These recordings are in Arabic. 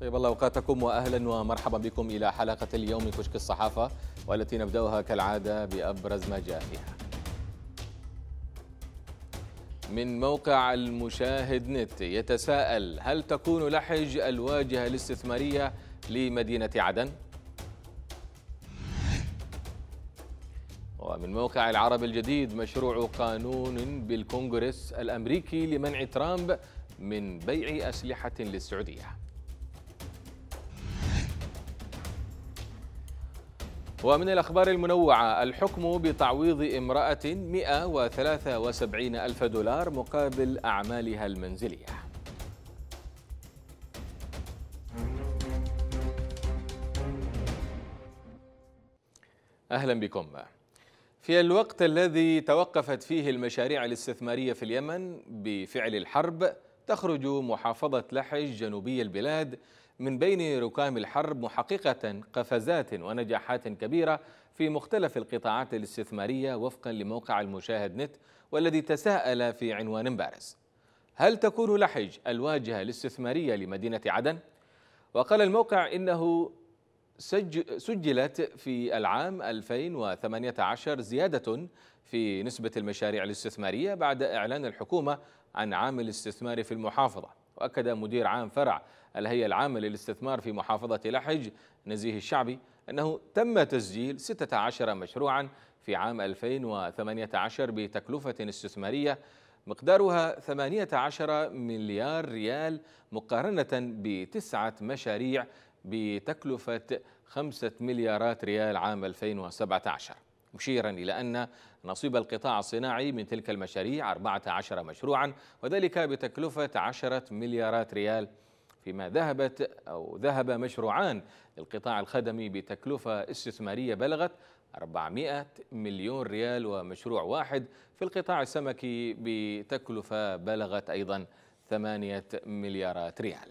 طيب الله أوقاتكم واهلا ومرحبا بكم إلى حلقة اليوم من كشك الصحافة والتي نبدأها كالعادة بأبرز ما جاء فيها. من موقع المشاهد نت يتساءل هل تكون لحج الواجهة الاستثمارية لمدينة عدن؟ ومن موقع العرب الجديد مشروع قانون بالكونغرس الأمريكي لمنع ترامب من بيع أسلحة للسعودية. ومن الأخبار المنوعة الحكم بتعويض امرأة 173 ألف دولار مقابل أعمالها المنزلية. أهلا بكم. في الوقت الذي توقفت فيه المشاريع الاستثمارية في اليمن بفعل الحرب تخرج محافظة لحج جنوبي البلاد من بين ركام الحرب محققة قفزات ونجاحات كبيرة في مختلف القطاعات الاستثمارية وفقا لموقع المشاهد نت والذي تساءل في عنوان بارز هل تكون لحج الواجهة الاستثمارية لمدينة عدن؟ وقال الموقع إنه سجلت في العام 2018 زيادة في نسبة المشاريع الاستثمارية بعد إعلان الحكومة عن عام الاستثمار في المحافظة وأكد مدير عام فرع الهيئة العامة للاستثمار في محافظة لحج نزيه الشعبي أنه تم تسجيل 16 مشروعا في عام 2018 بتكلفة استثمارية مقدارها 18 مليار ريال مقارنة بتسعة مشاريع بتكلفة 5 مليارات ريال عام 2017 مشيرا إلى أن نصيب القطاع الصناعي من تلك المشاريع 14 مشروعا وذلك بتكلفة 10 مليارات ريال فيما ذهبت أو ذهب مشروعان للقطاع الخدمي بتكلفة استثمارية بلغت 400 مليون ريال ومشروع واحد في القطاع السمكي بتكلفة بلغت أيضا 8 مليارات ريال.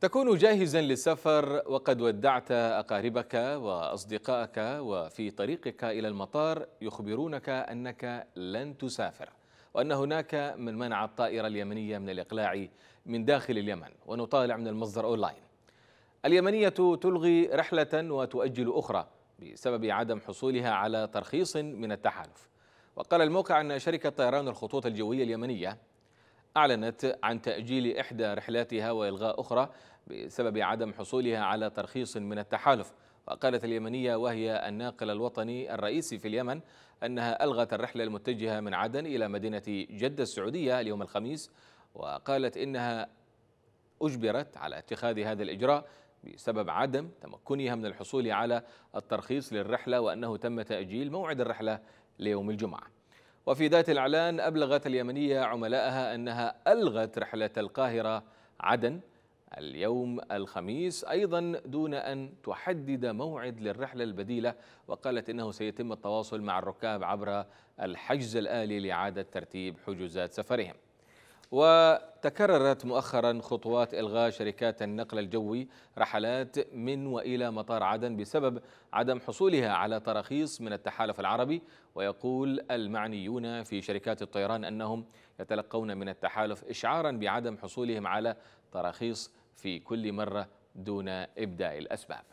تكون جاهزا للسفر وقد ودعت أقاربك وأصدقائك وفي طريقك إلى المطار يخبرونك أنك لن تسافر. وأن هناك من منع الطائرة اليمنية من الإقلاع من داخل اليمن ونطالع من المصدر أونلاين. اليمنية تلغي رحلة وتؤجل أخرى بسبب عدم حصولها على ترخيص من التحالف. وقال الموقع أن شركة طيران الخطوط الجوية اليمنية أعلنت عن تأجيل إحدى رحلاتها وإلغاء أخرى بسبب عدم حصولها على ترخيص من التحالف. وقالت اليمنية وهي الناقل الوطني الرئيسي في اليمن أنها ألغت الرحلة المتجهة من عدن إلى مدينة جدة السعودية اليوم الخميس وقالت إنها أجبرت على اتخاذ هذا الإجراء بسبب عدم تمكنها من الحصول على الترخيص للرحلة وأنه تم تأجيل موعد الرحلة ليوم الجمعة. وفي ذات الإعلان أبلغت اليمنية عملائها أنها ألغت رحلة القاهرة عدن اليوم الخميس أيضا دون أن تحدد موعد للرحلة البديلة وقالت إنه سيتم التواصل مع الركاب عبر الحجز الآلي لإعادة ترتيب حجوزات سفرهم. وتكررت مؤخرا خطوات إلغاء شركات النقل الجوي رحلات من وإلى مطار عدن بسبب عدم حصولها على تراخيص من التحالف العربي. ويقول المعنيون في شركات الطيران أنهم يتلقون من التحالف إشعارا بعدم حصولهم على تراخيص في كل مرة دون إبداء الأسباب.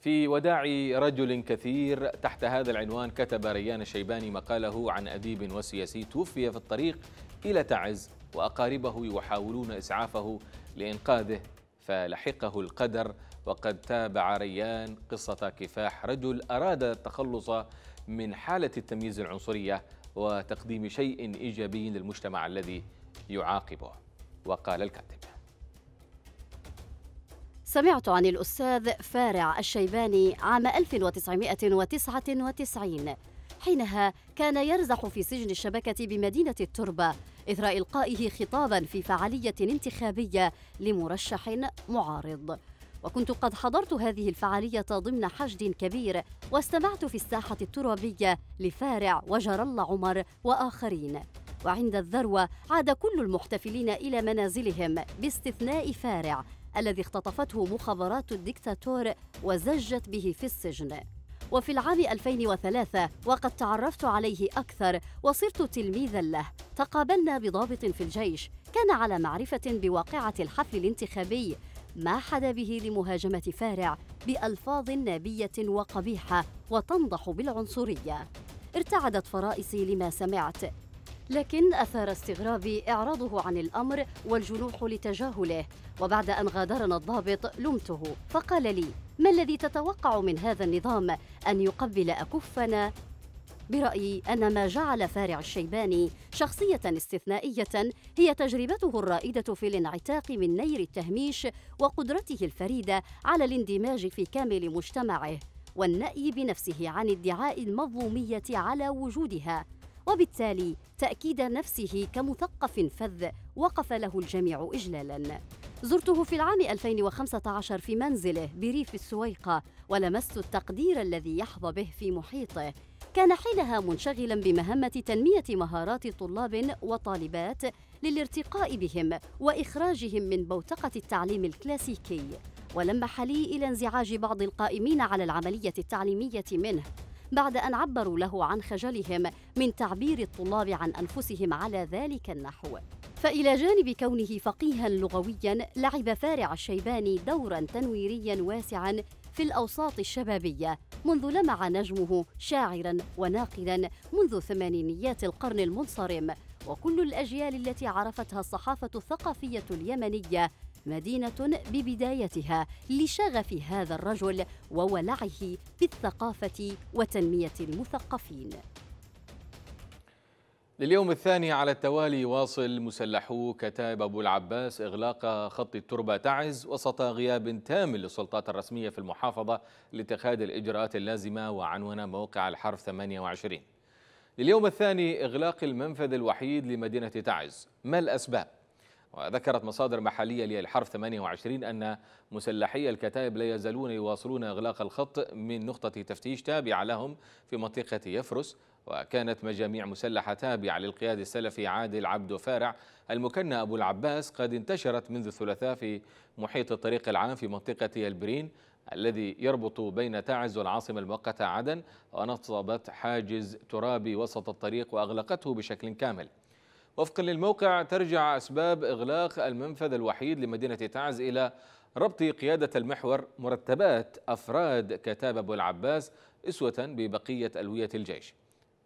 في وداع رجل كثير تحت هذا العنوان كتب ريان الشيباني مقاله عن أديب وسياسي توفي في الطريق إلى تعز وأقاربه يحاولون إسعافه لإنقاذه فلحقه القدر وقد تابع ريان قصة كفاح رجل أراد التخلص من حالة التمييز العنصرية وتقديم شيء إيجابي للمجتمع الذي يعاقبه وقال الكاتب. سمعت عن الأستاذ فارع الشيباني عام 1999 حينها كان يرزح في سجن الشبكة بمدينة التربة إثر إلقائه خطابا في فعالية انتخابية لمرشح معارض. وكنت قد حضرت هذه الفعالية ضمن حشد كبير واستمعت في الساحة الترابية لفارع وجرل عمر وآخرين. وعند الذروة عاد كل المحتفلين إلى منازلهم باستثناء فارع الذي اختطفته مخابرات الدكتاتور وزجت به في السجن. وفي العام 2003 وقد تعرفت عليه أكثر وصرت تلميذا له. تقابلنا بضابط في الجيش. كان على معرفة بواقعة الحفل الانتخابي. ما حدا به لمهاجمة فارع بألفاظ نابية وقبيحة وتنضح بالعنصرية. ارتعدت فرائصي لما سمعت. لكن أثار استغرابي إعراضه عن الأمر والجنوح لتجاهله. وبعد أن غادرنا الضابط لمته. فقال لي ما الذي تتوقع من هذا النظام أن يقبل أكفنا؟ برأيي أن ما جعل فارع الشيباني شخصية استثنائية هي تجربته الرائدة في الانعتاق من نير التهميش وقدرته الفريدة على الاندماج في كامل مجتمعه والنأي بنفسه عن ادعاء المظلومية على وجودها. وبالتالي تأكيد نفسه كمثقف فذ وقف له الجميع إجلالا. زرته في العام 2015 في منزله بريف السويقة ولمست التقدير الذي يحظى به في محيطه. كان حينها منشغلا بمهمة تنمية مهارات طلاب وطالبات للارتقاء بهم وإخراجهم من بوتقة التعليم الكلاسيكي. ولمح لي إلى انزعاج بعض القائمين على العملية التعليمية منه. بعد أن عبروا له عن خجلهم من تعبير الطلاب عن أنفسهم على ذلك النحو. فإلى جانب كونه فقيها لغويا لعب فارع الشيباني دورا تنويريا واسعا في الأوساط الشبابية منذ لمع نجمه شاعرا وناقدا منذ ثمانينيات القرن المنصرم. وكل الأجيال التي عرفتها الصحافة الثقافية اليمنية مدينة ببدايتها لشغف هذا الرجل وولعه بالثقافة وتنمية المثقفين. لليوم الثاني على التوالي واصل مسلحو كتائب أبو العباس إغلاق خط التربة تعز وسط غياب تام للسلطات الرسمية في المحافظة لاتخاذ الإجراءات اللازمة وعنون موقع الحرف 28 لليوم الثاني إغلاق المنفذ الوحيد لمدينة تعز. ما الأسباب؟ وذكرت مصادر محلية للحرف 28 أن مسلحي الكتائب لا يزالون يواصلون إغلاق الخط من نقطة تفتيش تابعة لهم في منطقة يفرس وكانت مجاميع مسلحة تابعة للقيادة السلفي عادل عبد فارع. المكنى أبو العباس قد انتشرت منذ الثلاثاء في محيط الطريق العام في منطقة البرين الذي يربط بين تعز والعاصمة المؤقتة عدن ونصبت حاجز ترابي وسط الطريق وأغلقته بشكل كامل. وفقا للموقع ترجع أسباب إغلاق المنفذ الوحيد لمدينة تعز إلى ربط قيادة المحور مرتبات أفراد كتاب أبو العباس أسوة ببقية ألوية الجيش.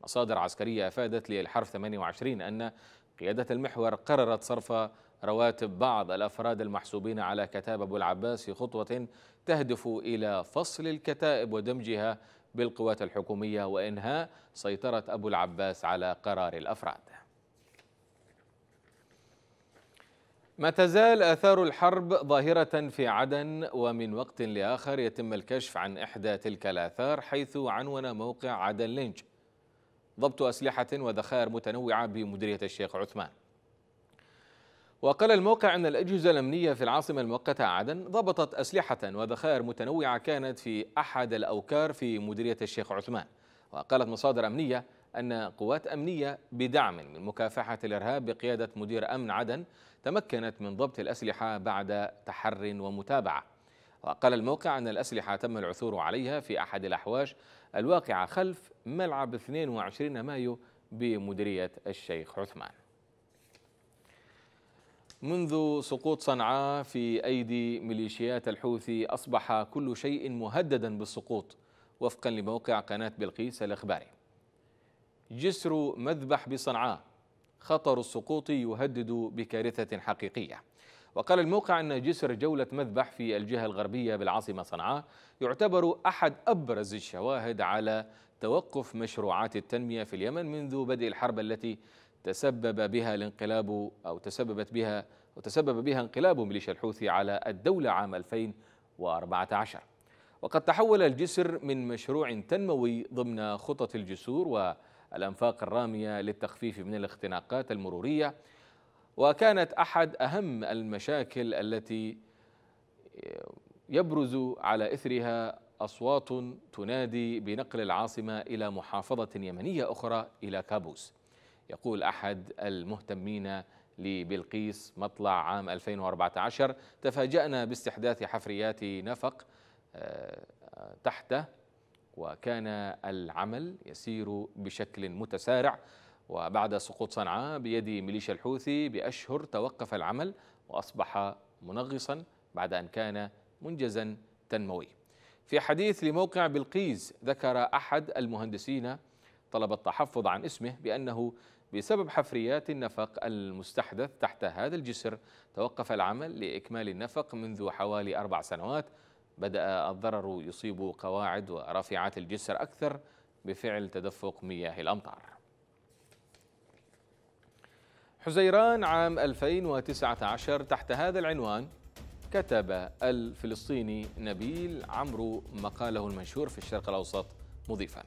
مصادر عسكرية أفادت للحرف 28 أن قيادة المحور قررت صرف رواتب بعض الأفراد المحسوبين على كتاب أبو العباس في خطوة تهدف إلى فصل الكتائب ودمجها بالقوات الحكومية وإنهاء سيطرة أبو العباس على قرار الأفراد. ما تزال آثار الحرب ظاهرة في عدن ومن وقت لآخر يتم الكشف عن إحدى تلك الآثار حيث عنون موقع عدن لينج. ضبط أسلحة وذخائر متنوعة بمديرية الشيخ عثمان. وقال الموقع أن الأجهزة الأمنية في العاصمة المؤقتة عدن ضبطت أسلحة وذخائر متنوعة كانت في أحد الأوكار في مديرية الشيخ عثمان. وقالت مصادر أمنية أن قوات أمنية بدعم من مكافحة الإرهاب بقيادة مدير أمن عدن تمكنت من ضبط الأسلحة بعد تحر ومتابعة. وقال الموقع أن الأسلحة تم العثور عليها في أحد الأحواش الواقعة خلف ملعب 22 مايو بمديرية الشيخ عثمان. منذ سقوط صنعاء في أيدي ميليشيات الحوثي أصبح كل شيء مهددا بالسقوط. وفقا لموقع قناة بلقيس الإخباري جسر مذبح بصنعاء خطر السقوط يهدد بكارثة حقيقية. وقال الموقع أن جسر جولة مذبح في الجهة الغربية بالعاصمة صنعاء يعتبر أحد أبرز الشواهد على توقف مشروعات التنمية في اليمن منذ بدء الحرب التي تسبب بها الانقلاب أو تسببت بها وتسبب بها انقلاب ميليشيا الحوثي على الدولة عام 2014 وقد تحول الجسر من مشروع تنموي ضمن خطط الجسور والأنفاق الرامية للتخفيف من الاختناقات المرورية وكانت أحد أهم المشاكل التي يبرز على إثرها أصوات تنادي بنقل العاصمة إلى محافظة يمنية أخرى إلى كابوس. يقول أحد المهتمين لبلقيس مطلع عام 2014 تفاجأنا باستحداث حفريات نفق آه، تحته وكان العمل يسير بشكل متسارع. وبعد سقوط صنعاء بيد ميليشيا الحوثي بأشهر توقف العمل وأصبح منغصا بعد أن كان منجزا تنموي. في حديث لموقع بلقيس ذكر أحد المهندسين طلب التحفظ عن اسمه بأنه بسبب حفريات النفق المستحدث تحت هذا الجسر توقف العمل لإكمال النفق منذ حوالي أربع سنوات بدأ الضرر يصيب قواعد ورافعات الجسر أكثر بفعل تدفق مياه الأمطار. حزيران عام 2019 تحت هذا العنوان كتب الفلسطيني نبيل عمرو مقاله المنشور في الشرق الأوسط مضيفاً.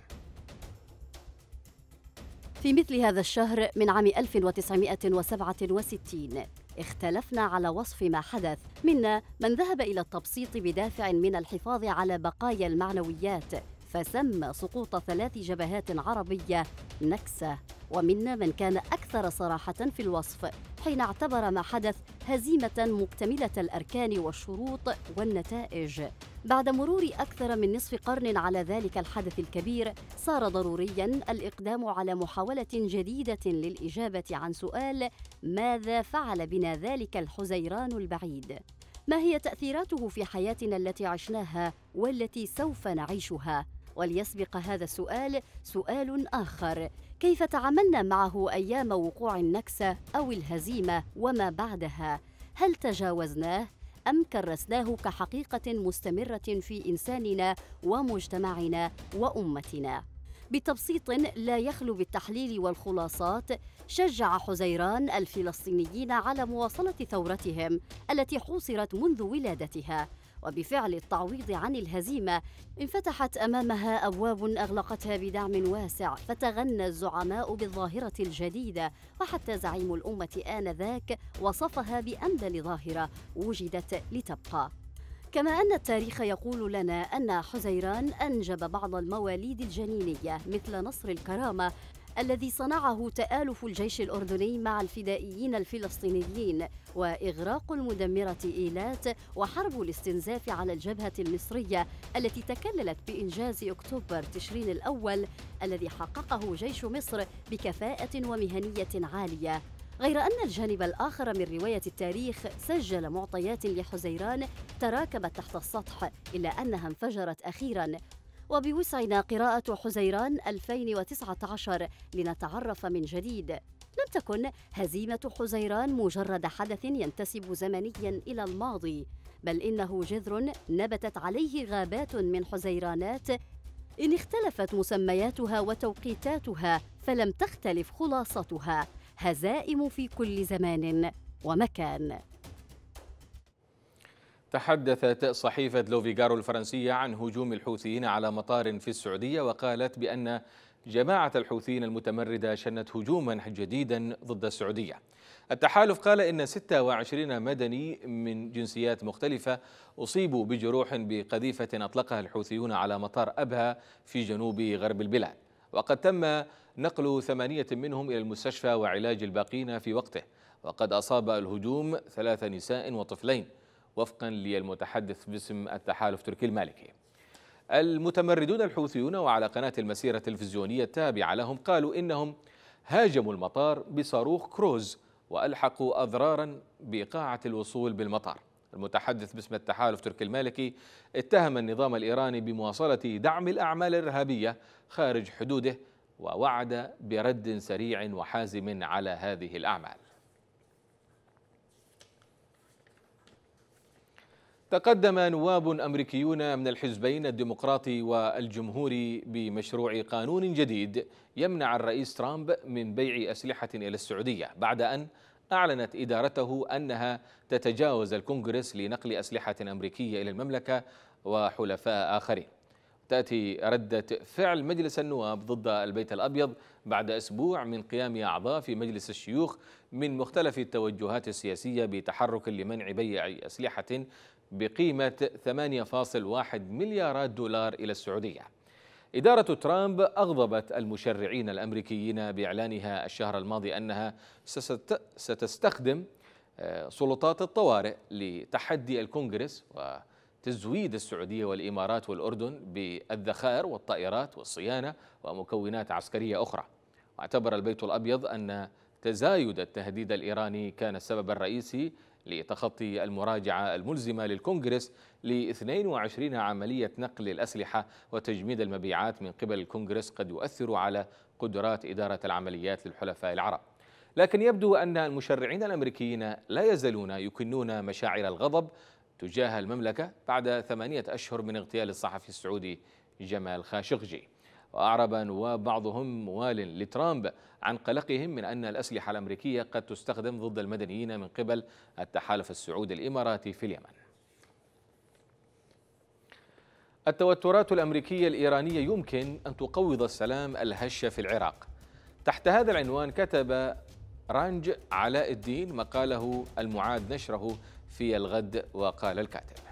في مثل هذا الشهر من عام 1967 اختلفنا على وصف ما حدث. منا من ذهب إلى التبسيط بدافع من الحفاظ على بقايا المعنويات فسمى سقوط ثلاث جبهات عربية نكسة. ومنا من كان أكثر صراحة في الوصف حين اعتبر ما حدث هزيمة مكتملة الأركان والشروط والنتائج. بعد مرور أكثر من نصف قرن على ذلك الحدث الكبير صار ضروريا الإقدام على محاولة جديدة للإجابة عن سؤال ماذا فعل بنا ذلك الحزيران البعيد؟ ما هي تأثيراته في حياتنا التي عشناها والتي سوف نعيشها؟ وليسبق هذا السؤال سؤال آخر. كيف تعاملنا معه أيام وقوع النكسة أو الهزيمة وما بعدها؟ هل تجاوزناه أم كرسناه كحقيقة مستمرة في إنساننا ومجتمعنا وأمتنا؟ بتبسيط لا يخلو بالتحليل والخلاصات شجع حزيران الفلسطينيين على مواصلة ثورتهم التي حوصرت منذ ولادتها. وبفعل التعويض عن الهزيمة انفتحت أمامها أبواب أغلقتها بدعم واسع فتغنى الزعماء بالظاهرة الجديدة وحتى زعيم الأمة آنذاك وصفها بأمدل ظاهرة وجدت لتبقى. كما أن التاريخ يقول لنا أن حزيران أنجب بعض المواليد الجنينية مثل نصر الكرامة الذي صنعه تآلف الجيش الأردني مع الفدائيين الفلسطينيين وإغراق المدمرة إيلات وحرب الاستنزاف على الجبهة المصرية التي تكللت بإنجاز أكتوبر تشرين الأول الذي حققه جيش مصر بكفاءة ومهنية عالية. غير أن الجانب الآخر من رواية التاريخ سجل معطيات لحزيران تراكمت تحت السطح إلا أنها انفجرت أخيراً. وبوسعنا قراءة حزيران 2019 لنتعرف من جديد. لم تكن هزيمة حزيران مجرد حدث ينتسب زمنيا إلى الماضي بل إنه جذر نبتت عليه غابات من حزيرانات. إن اختلفت مسمياتها وتوقيتاتها فلم تختلف خلاصتها. هزائم في كل زمان ومكان. تحدثت صحيفة لوفيغارو الفرنسية عن هجوم الحوثيين على مطار في السعودية وقالت بأن جماعة الحوثيين المتمردة شنت هجوما جديدا ضد السعودية. التحالف قال إن 26 مدني من جنسيات مختلفة أصيبوا بجروح بقذيفة أطلقها الحوثيون على مطار أبها في جنوب غرب البلاد. وقد تم نقل ثمانية منهم إلى المستشفى وعلاج الباقين في وقته. وقد أصاب الهجوم ثلاث نساء وطفلين وفقا للمتحدث باسم التحالف التركي المالكي. المتمردون الحوثيون وعلى قناة المسيرة التلفزيونية التابعة لهم قالوا إنهم هاجموا المطار بصاروخ كروز وألحقوا أضرارا بإيقاعة الوصول بالمطار. المتحدث باسم التحالف التركي المالكي اتهم النظام الإيراني بمواصلة دعم الأعمال الإرهابية خارج حدوده ووعد برد سريع وحازم على هذه الأعمال. تقدم نواب أمريكيون من الحزبين الديمقراطي والجمهوري بمشروع قانون جديد يمنع الرئيس ترامب من بيع أسلحة إلى السعودية بعد أن أعلنت إدارته أنها تتجاوز الكونغرس لنقل أسلحة أمريكية إلى المملكة وحلفاء آخرين. تأتي ردة فعل مجلس النواب ضد البيت الأبيض بعد أسبوع من قيام أعضاء في مجلس الشيوخ من مختلف التوجهات السياسية بتحرك لمنع بيع أسلحة بقيمة 8.1 مليارات دولار إلى السعودية. إدارة ترامب أغضبت المشرعين الأمريكيين بإعلانها الشهر الماضي أنها ستستخدم آه، سلطات الطوارئ لتحدي الكونغرس و تزويد السعودية والإمارات والأردن بالذخائر والطائرات والصيانة ومكونات عسكرية أخرى. واعتبر البيت الأبيض أن تزايد التهديد الإيراني كان السبب الرئيسي لتخطي المراجعة الملزمة للكونغرس ل 22 عملية نقل الأسلحة وتجميد المبيعات من قبل الكونغرس قد يؤثر على قدرات إدارة العمليات للحلفاء العرب. لكن يبدو أن المشرعين الأمريكيين لا يزالون يكنون مشاعر الغضب تجاه المملكة بعد ثمانية أشهر من اغتيال الصحفي السعودي جمال خاشقجي. وأعرب نواب بعضهم موال لترامب عن قلقهم من أن الأسلحة الأمريكية قد تستخدم ضد المدنيين من قبل التحالف السعودي الإماراتي في اليمن. التوترات الأمريكية الإيرانية يمكن أن تقوض السلام الهش في العراق. تحت هذا العنوان كتب رانج علاء الدين مقاله المعاد نشره في الغد وقال الكاتب.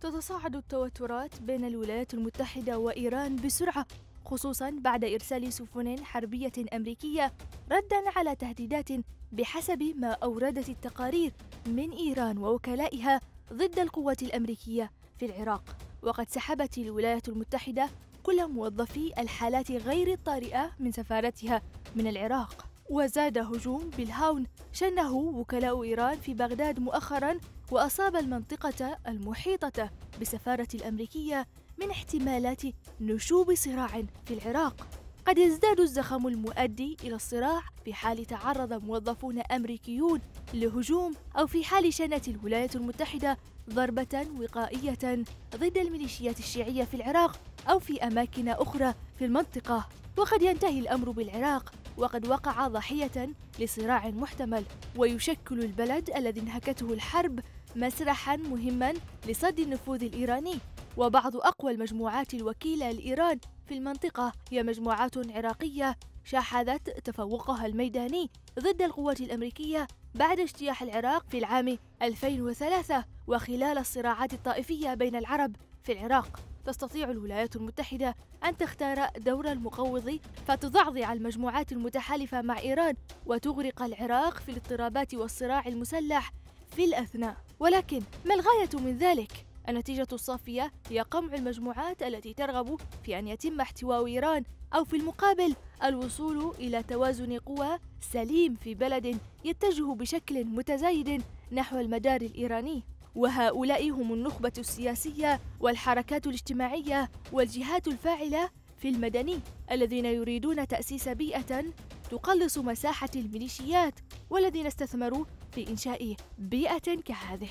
تتصاعد التوترات بين الولايات المتحدة وإيران بسرعة خصوصا بعد إرسال سفن حربية أمريكية ردا على تهديدات بحسب ما أوردت التقارير من إيران ووكلائها ضد القوات الأمريكية في العراق. وقد سحبت الولايات المتحدة كل موظفي الحالات غير الطارئة من سفارتها من العراق. وزاد هجوم بالهاون. شنه وكلاء إيران في بغداد مؤخرا وأصاب المنطقة المحيطة بالسفارة الأمريكية من احتمالات نشوب صراع في العراق. قد يزداد الزخم المؤدي إلى الصراع في حال تعرض موظفون أمريكيون لهجوم أو في حال شنت الولايات المتحدة ضربة وقائية ضد الميليشيات الشيعية في العراق أو في أماكن أخرى في المنطقة. وقد ينتهي الأمر بالعراق وقد وقع ضحية لصراع محتمل. ويشكل البلد الذي انهكته الحرب مسرحا مهما لصد النفوذ الإيراني. وبعض أقوى المجموعات الوكيلة لإيران في المنطقة هي مجموعات عراقية شاهدت تفوقها الميداني ضد القوات الأمريكية بعد اجتياح العراق في العام 2003 وخلال الصراعات الطائفية بين العرب في العراق. تستطيع الولايات المتحدة أن تختار دور المقوض فتضعضع المجموعات المتحالفة مع إيران وتغرق العراق في الاضطرابات والصراع المسلح في الأثناء ولكن ما الغاية من ذلك؟ النتيجة الصافية هي قمع المجموعات التي ترغب في أن يتم احتواء إيران أو في المقابل الوصول إلى توازن قوى سليم في بلد يتجه بشكل متزايد نحو المدار الإيراني وهؤلاء هم النخبة السياسية والحركات الاجتماعية والجهات الفاعلة في المدني الذين يريدون تأسيس بيئة تقلص مساحة الميليشيات والذين استثمروا في إنشاء بيئة كهذه.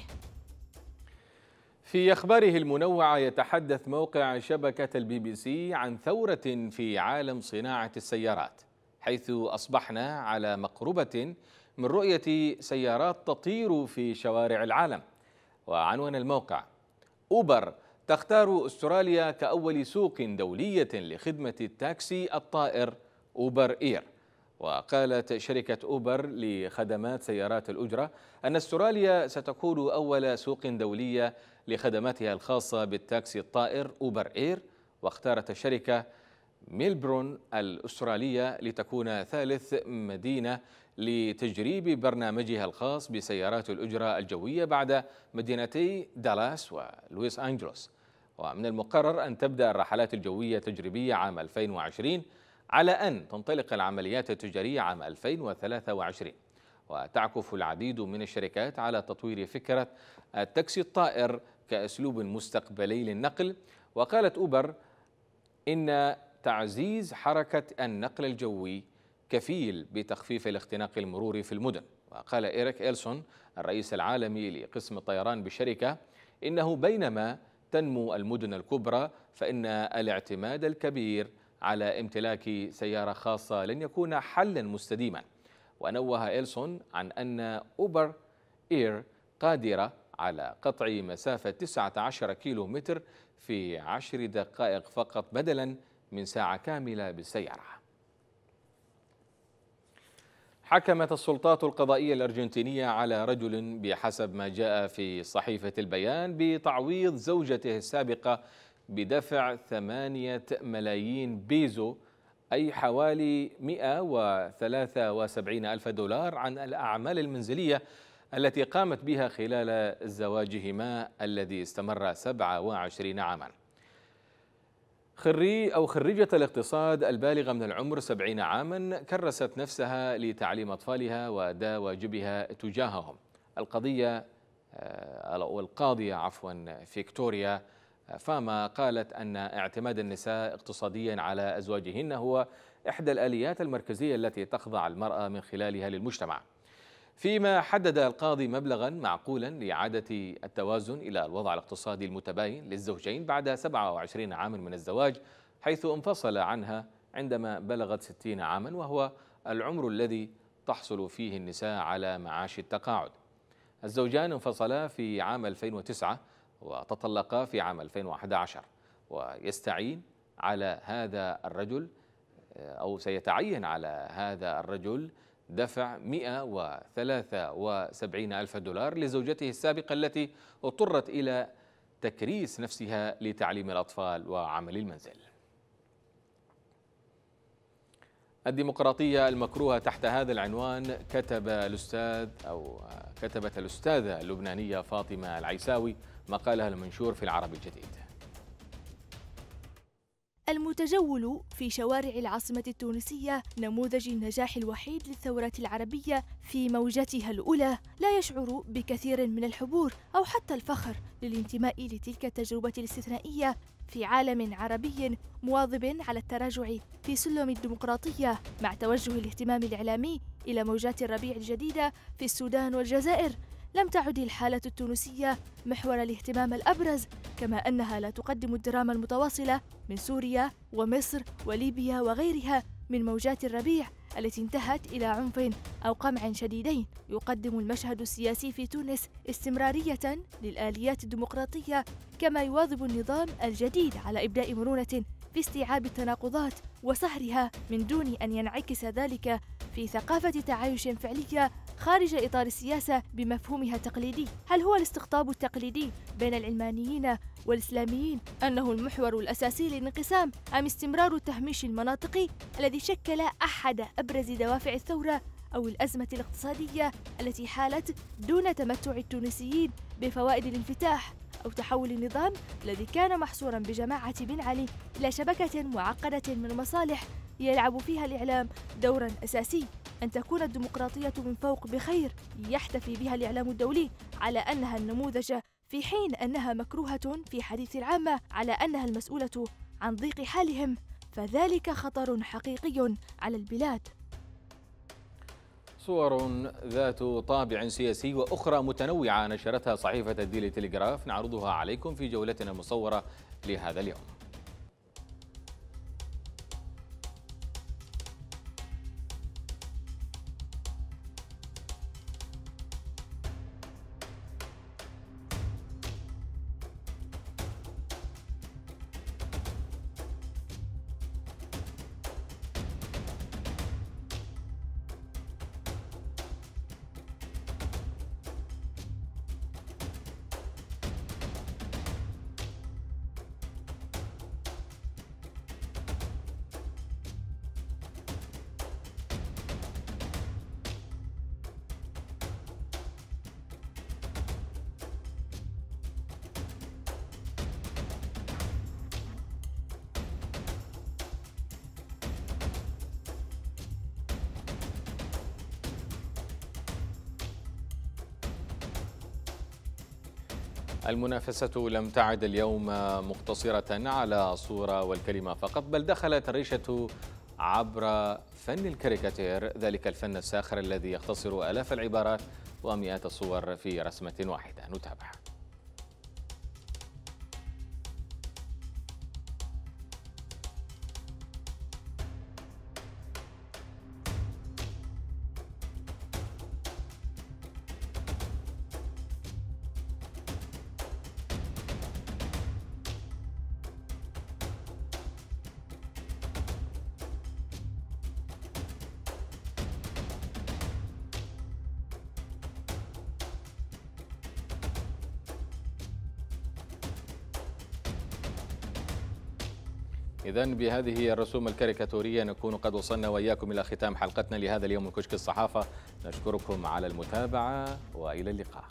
في أخباره المنوعة يتحدث موقع شبكة البي بي سي عن ثورة في عالم صناعة السيارات حيث أصبحنا على مقربة من رؤية سيارات تطير في شوارع العالم. وعنوان الموقع. أوبر تختار أستراليا كأول سوق دولية لخدمة التاكسي الطائر أوبر إير. وقالت شركة أوبر لخدمات سيارات الأجرة أن أستراليا ستكون أول سوق دولية لخدماتها الخاصة بالتاكسي الطائر أوبر إير. واختارت الشركة ميلبرون الأسترالية لتكون ثالث مدينة لتجريب برنامجها الخاص بسيارات الأجرة الجوية بعد مدينتي دالاس ولويس أنجلوس. ومن المقرر أن تبدأ الرحلات الجوية التجريبية عام 2020 على أن تنطلق العمليات التجارية عام 2023 وتعكف العديد من الشركات على تطوير فكرة التاكسي الطائر كأسلوب مستقبلي للنقل. وقالت أوبر إن تعزيز حركة النقل الجوي كفيل بتخفيف الاختناق المروري في المدن. وقال إيريك إلسون الرئيس العالمي لقسم الطيران بالشركة إنه بينما تنمو المدن الكبرى فإن الاعتماد الكبير على امتلاك سيارة خاصة لن يكون حلا مستديما. ونوه إلسون عن أن أوبر إير قادرة على قطع مسافة 19 كيلو متر في عشر دقائق فقط بدلا من ساعة كاملة بالسيارة. حكمت السلطات القضائية الأرجنتينية على رجل بحسب ما جاء في صحيفة البيان بتعويض زوجته السابقة بدفع ثمانية ملايين بيزو أي حوالي 173 ألف دولار عن الأعمال المنزلية التي قامت بها خلال زواجهما الذي استمر 27 عاما. خري أو خريجة الاقتصاد البالغة من العمر 70 عاما كرست نفسها لتعليم أطفالها وأداء واجبها تجاههم. القضية أو القاضية عفوا فيكتوريا فاما قالت أن اعتماد النساء اقتصاديا على أزواجهن هو إحدى الآليات المركزية التي تخضع المرأة من خلالها للمجتمع. فيما حدد القاضي مبلغا معقولا لإعادة التوازن إلى الوضع الاقتصادي المتباين للزوجين بعد 27 عاما من الزواج حيث انفصل عنها عندما بلغت 60 عاما وهو العمر الذي تحصل فيه النساء على معاش التقاعد. الزوجان انفصلا في عام 2009 وتطلقا في عام 2011 ويستعين على هذا الرجل أو سيتعين على هذا الرجل دفع 173 ألف دولار لزوجته السابقة التي اضطرت إلى تكريس نفسها لتعليم الأطفال وعمل المنزل. الديمقراطية المكروهة تحت هذا العنوان كتب الأستاذ أو كتبت الأستاذة اللبنانية فاطمة العيساوي مقالها المنشور في العرب الجديد. المتجول في شوارع العاصمة التونسية نموذج النجاح الوحيد للثورة العربية في موجتها الأولى. لا يشعر بكثير من الحبور أو حتى الفخر للانتماء لتلك التجربة الاستثنائية في عالم عربي مواظب على التراجع في سلم الديمقراطية مع توجه الاهتمام الإعلامي إلى موجات الربيع الجديدة في السودان والجزائر. لم تعد الحالة التونسية محور الاهتمام الأبرز كما أنها لا تقدم الدراما المتواصلة من سوريا ومصر وليبيا وغيرها من موجات الربيع التي انتهت إلى عنف أو قمع شديدين. يقدم المشهد السياسي في تونس استمرارية للآليات الديمقراطية كما يواظب النظام الجديد على إبداء مرونة في استيعاب التناقضات وسهرها من دون أن ينعكس ذلك في ثقافة تعايش فعلية خارج إطار السياسة بمفهومها التقليدي. هل هو الاستقطاب التقليدي بين العلمانيين والإسلاميين أنه المحور الأساسي للانقسام أم استمرار التهميش المناطقي الذي شكل أحد أبرز دوافع الثورة أو الأزمة الاقتصادية التي حالت دون تمتع التونسيين بفوائد الانفتاح أو تحول النظام الذي كان محصورا بجماعة بن علي إلى شبكة معقدة من المصالح يلعب فيها الإعلام دورا أساسي. أن تكون الديمقراطية من فوق بخير يحتفي بها الإعلام الدولي على أنها النموذج في حين أنها مكروهة في حديث العامة على أنها المسؤولة عن ضيق حالهم فذلك خطر حقيقي على البلاد. صور ذات طابع سياسي وأخرى متنوعة نشرتها صحيفة الديلي تلغراف نعرضها عليكم في جولتنا المصورة لهذا اليوم. المنافسة لم تعد اليوم مقتصرة على صورة والكلمة فقط بل دخلت الريشة عبر فن الكاريكاتير. ذلك الفن الساخر الذي يختصر آلاف العبارات ومئات الصور في رسمة واحدة. نتابع. إذا بهذه الرسوم الكاريكاتورية نكون قد وصلنا وإياكم إلى ختام حلقتنا لهذا اليوم من كشك الصحافة. نشكركم على المتابعة وإلى اللقاء.